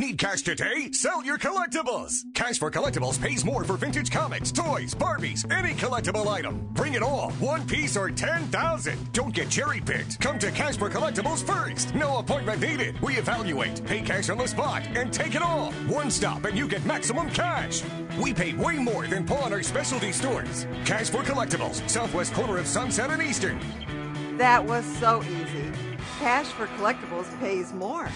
Need cash today? Sell your collectibles. Cash for Collectibles pays more for vintage comics, toys, Barbies, any collectible item. Bring it all, one piece or 10,000. Don't get cherry picked. Come to Cash for Collectibles first. No appointment needed. We evaluate, pay cash on the spot, and take it all. One stop and you get maximum cash. We pay way more than pawn or specialty stores. Cash for Collectibles, southwest corner of Sunset and Eastern. That was so easy. Cash for collectibles pays more.